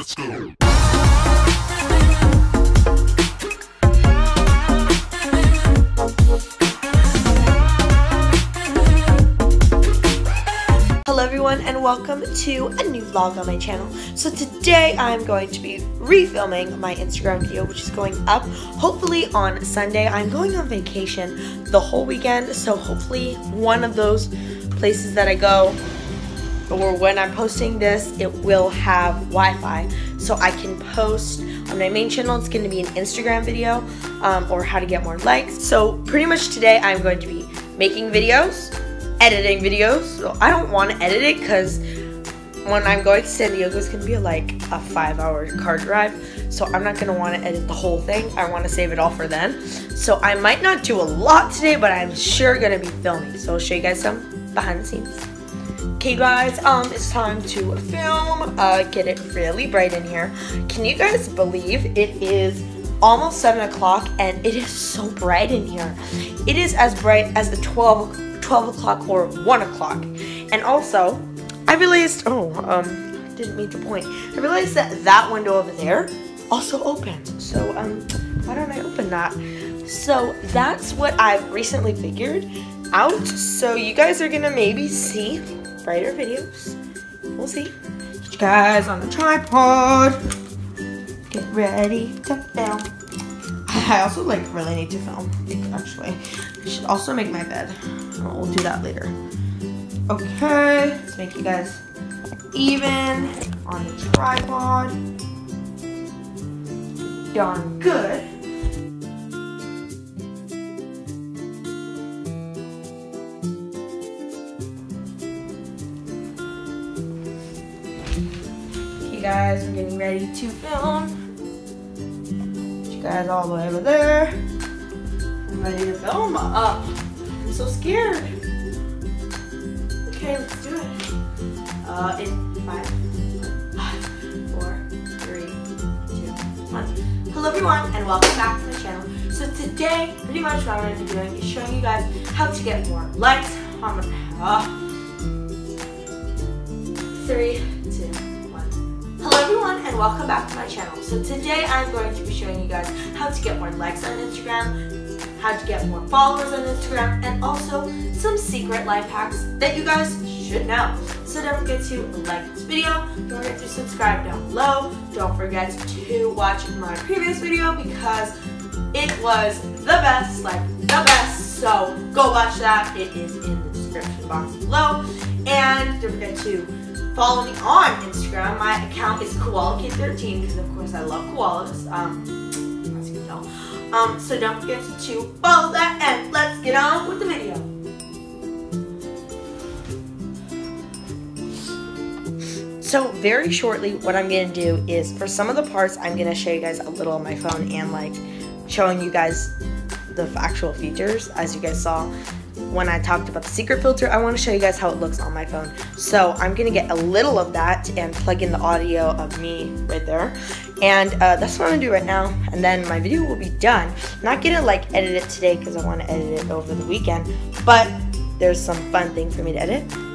Let's go. Hello everyone and welcome to a new vlog on my channel. So today I'm going to be refilming my Instagram video which is going up hopefully on Sunday. I'm going on vacation the whole weekend so hopefully one of those places that I go or when I'm posting this it will have Wi-Fi so I can post on my main channel it's going to be an Instagram video um, or how to get more likes. So pretty much today I'm going to be making videos editing videos. So I don't want to edit it because when I'm going to San Diego, it's going to be like a five hour car drive. So I'm not going to want to edit the whole thing. I want to save it all for then. So I might not do a lot today, but I'm sure going to be filming. So I'll show you guys some behind the scenes. Okay guys, um, it's time to film, uh, get it really bright in here. Can you guys believe it is almost 7 o'clock and it is so bright in here. It is as bright as the 12 12 o'clock or 1 o'clock. And also, I realized, oh, um, didn't mean to point. I realized that that window over there also opens. So, um, why don't I open that? So, that's what I've recently figured out. So, you guys are gonna maybe see brighter videos. We'll see. Get you guys on the tripod. Get ready to film. I also like really need to film actually. I should also make my bed. We'll do that later. Okay, let's make you guys even on the tripod. Darn good. Okay guys, we're getting ready to film. Put you guys all the way over there. I'm ready to film. Up. I'm so scared. Okay, let's do it. Uh, in five, four, three, two, one. Hello everyone, and welcome back to my channel. So today, pretty much what I'm going to be doing is showing you guys how to get more likes on my, uh, three. Hello everyone, and welcome back to my channel. So today I'm going to be showing you guys how to get more likes on Instagram, how to get more followers on Instagram, and also some secret life hacks that you guys should know. So don't forget to like this video, don't forget to subscribe down below, don't forget to watch my previous video because it was the best, like the best, so go watch that, it is in the description box below, and don't forget to follow me on Instagram, my account is KoalaKid13 because of course I love koalas, um, as you can tell. Um, so don't forget to follow that and let's get on with the video. So very shortly, what I'm gonna do is for some of the parts, I'm gonna show you guys a little on my phone and like showing you guys the actual features. As you guys saw when I talked about the secret filter, I wanna show you guys how it looks on my phone. So I'm gonna get a little of that and plug in the audio of me right there. And uh, that's what I'm gonna do right now. And then my video will be done. I'm not gonna like edit it today because I wanna edit it over the weekend, but there's some fun thing for me to edit.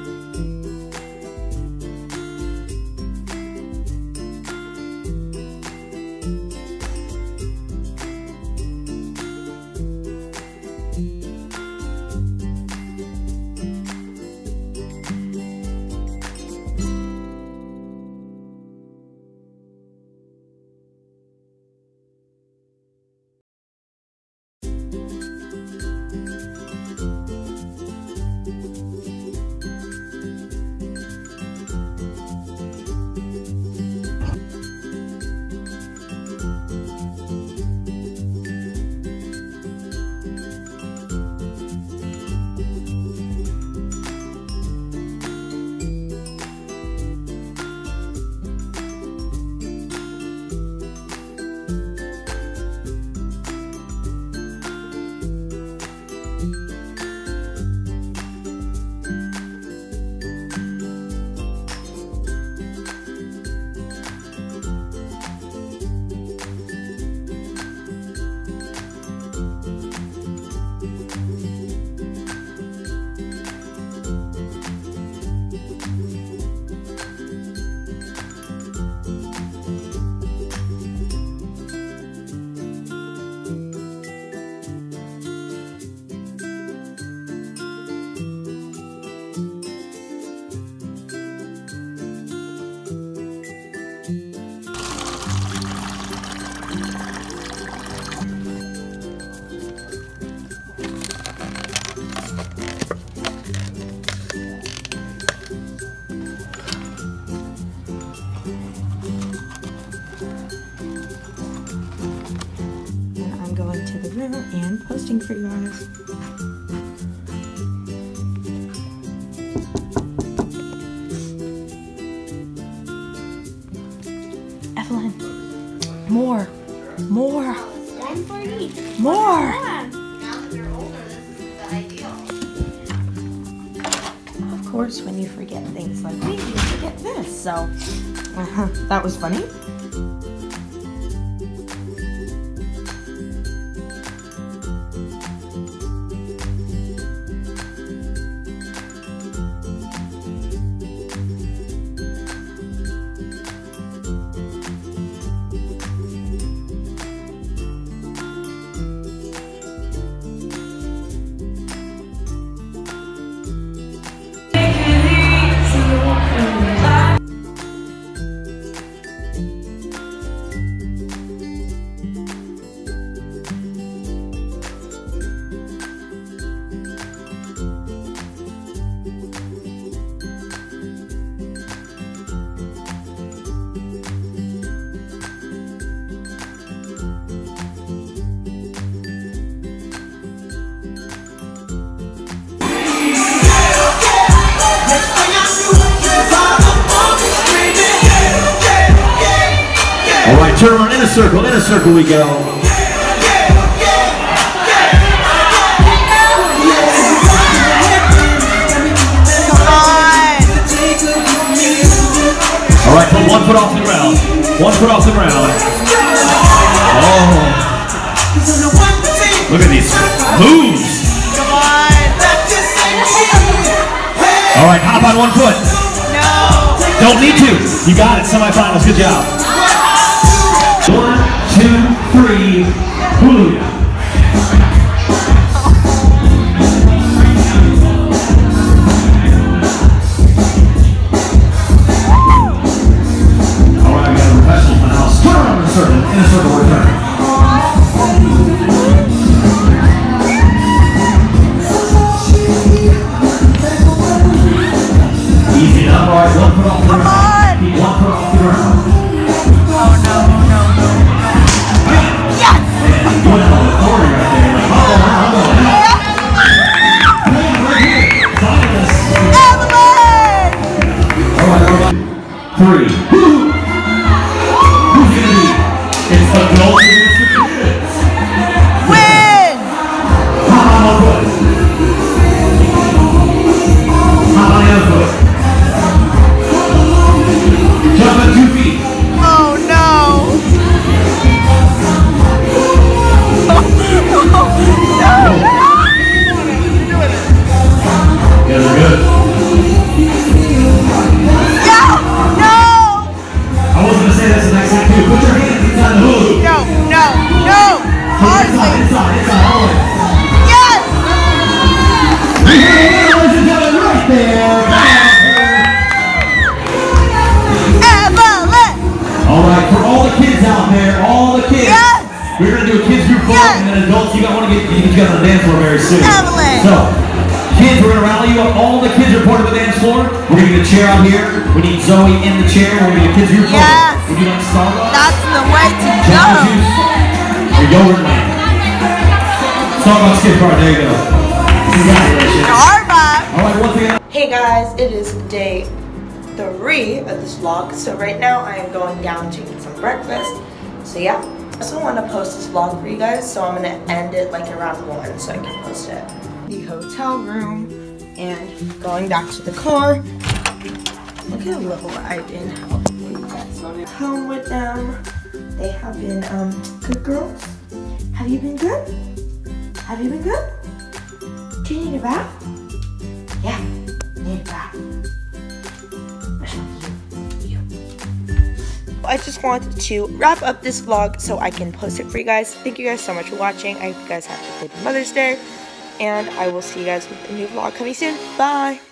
Out and posting for you guys. Evelyn, more, more, more. Of course, when you forget things like me, you forget this. So uh, that was funny. Turn around in a circle, in a circle we go. All right, put one foot off the ground. One foot off the ground. Oh. Look at these moves. All right, hop on one foot. No. Don't need to. You got it. Semifinals. Good job. One, two, three. Three. Be? It's the gold adults. You got want to get you guys on the dance floor very soon. Evelyn. So, kids, we're gonna rally you up. All the kids are part of the dance floor. We're gonna get a chair out here. We need Zoe in the chair. We're gonna get kids group Yes. photo. Would you like Starbucks? That's the way to Jamba juice, or yogurt land. Starbucks gift card. There you go. Congratulations. Starbucks! All right, once again. Hey guys, it is day three of this vlog. So right now I am going down to eat some breakfast. So yeah, I also want to post this vlog for you guys. So I'm gonna end it like around one so I can post it. The hotel room and going back to the car. Look how little I've been helping you guys home with them. They have been um good girls. Have you been good? Have you been good? Do you need a bath? Yeah, need a bath. I just wanted to wrap up this vlog so I can post it for you guys. Thank you guys so much for watching. I hope you guys have a good Mother's Day. And I will see you guys with a new vlog coming soon. Bye!